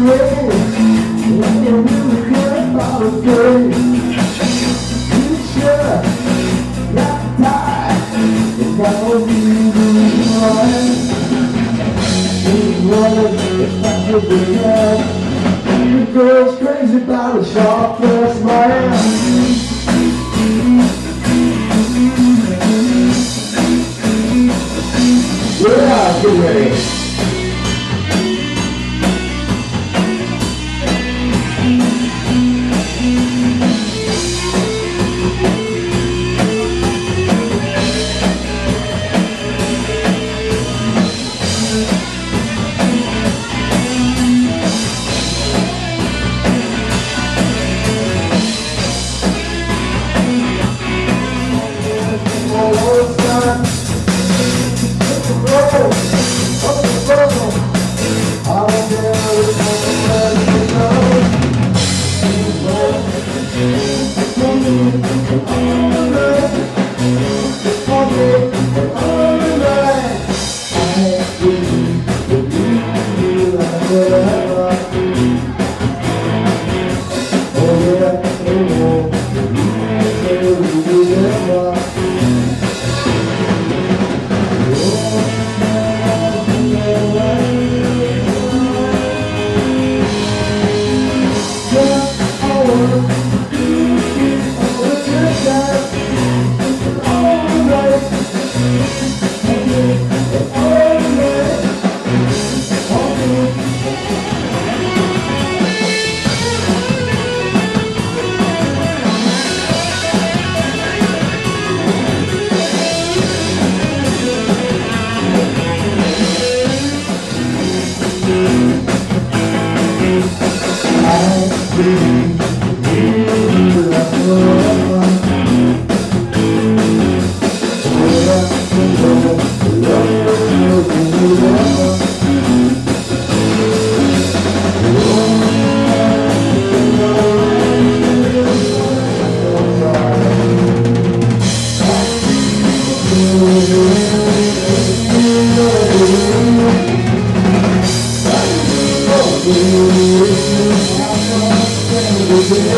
good. Let me really good all good. Future, not die. If I won't be one, one if I could be up. The girl's crazy about a sharp first man. Yeah, get ready. Oh,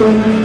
Senhor.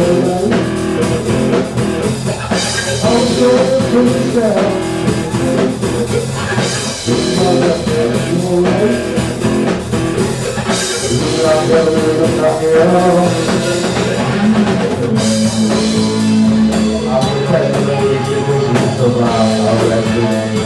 I'll protect the ladies who wish to survive. I'll let you